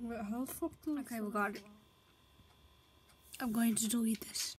Wait, how the fuck do Okay, we got it. I'm going to delete this.